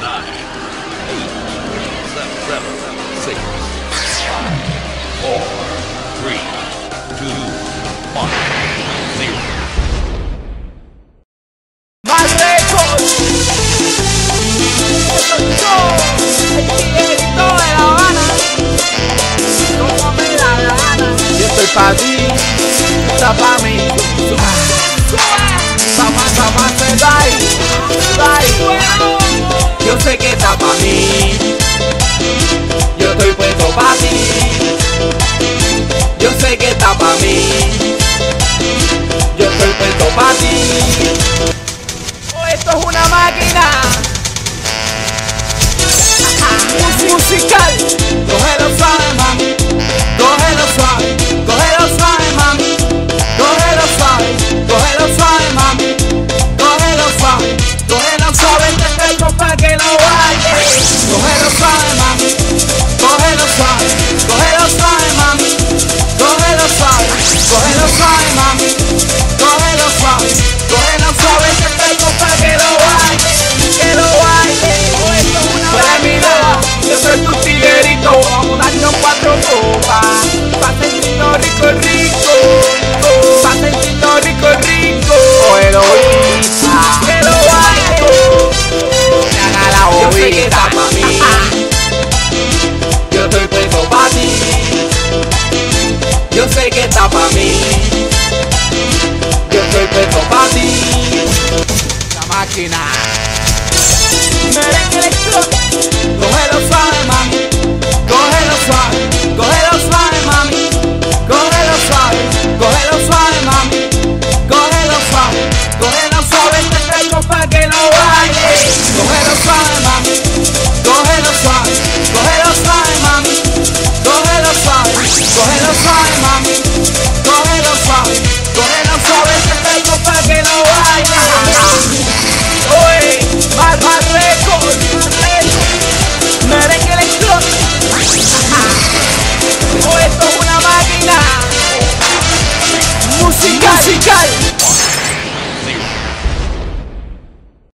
nine, eight, seven, six, five, four, three, two, one, zero. Para ti, está para mí. Sama, sama, se dai. pa' mí. Yo estoy puesto pa' ti. Yo sé que está pa' mí. Yo estoy puesto pa' ti. Oh, esto es una máquina. Musical, no Go ahead and fly, man. Go ahead and mami, Go ahead and suave que está para mí. Yo estoy puesto para ti. La máquina. musical.